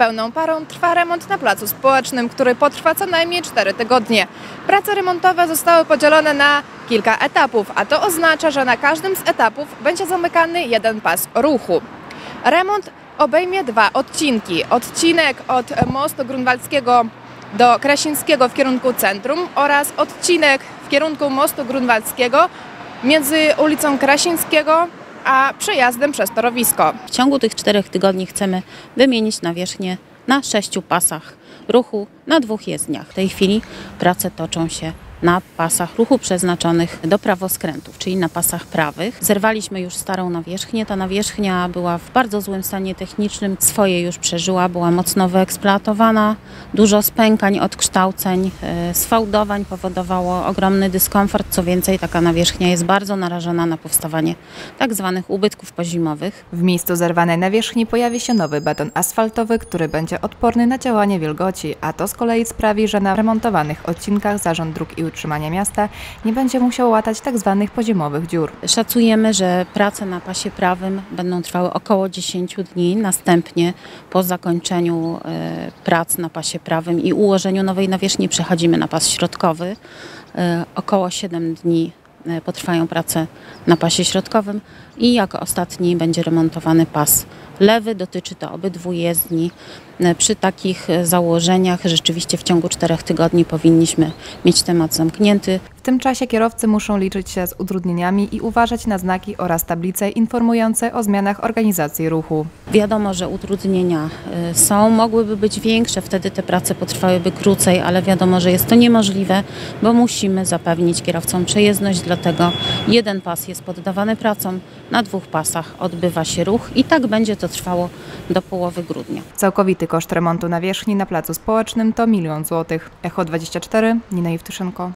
Pełną parą trwa remont na placu społecznym, który potrwa co najmniej 4 tygodnie. Prace remontowe zostały podzielone na kilka etapów, a to oznacza, że na każdym z etapów będzie zamykany jeden pas ruchu. Remont obejmie dwa odcinki. Odcinek od mostu grunwaldzkiego do Krasińskiego w kierunku centrum oraz odcinek w kierunku mostu grunwaldzkiego między ulicą Krasińskiego a przejazdem przez torowisko. W ciągu tych czterech tygodni chcemy wymienić nawierzchnię na sześciu pasach ruchu na dwóch jezdniach. W tej chwili prace toczą się na pasach ruchu przeznaczonych do prawoskrętów, czyli na pasach prawych. Zerwaliśmy już starą nawierzchnię. Ta nawierzchnia była w bardzo złym stanie technicznym, swoje już przeżyła, była mocno wyeksploatowana. Dużo spękań, odkształceń, e, sfałdowań powodowało ogromny dyskomfort. Co więcej, taka nawierzchnia jest bardzo narażona na powstawanie tak zwanych ubytków pozimowych. W miejscu zerwanej nawierzchni pojawi się nowy beton asfaltowy, który będzie odporny na działanie wilgoci, a to z kolei sprawi, że na remontowanych odcinkach Zarząd Dróg i Utrzymania Miasta nie będzie musiał łatać tak zwanych poziomowych dziur. Szacujemy, że prace na pasie prawym będą trwały około 10 dni. Następnie po zakończeniu e, prac na pasie prawym i ułożeniu nowej nawierzchni przechodzimy na pas środkowy. E, Około 7 dni e, potrwają prace na pasie środkowym i jako ostatni będzie remontowany pas lewy. Dotyczy to obydwu jezdni. E, Przy takich e, założeniach rzeczywiście w ciągu czterech tygodni powinniśmy mieć temat zamknięty. W tym czasie kierowcy muszą liczyć się z utrudnieniami i uważać na znaki oraz tablice informujące o zmianach organizacji ruchu. Wiadomo, że utrudnienia y, są, mogłyby być większe, wtedy te prace potrwałyby krócej, ale wiadomo, że jest to niemożliwe, bo musimy zapewnić kierowcom przejezdność, dlatego jeden pas jest poddawany pracom, na dwóch pasach odbywa się ruch i tak będzie to trwało do połowy grudnia. Całkowity koszt remontu nawierzchni na placu społecznym to milion złotych. Echo 24, Nina Jewtuszenko.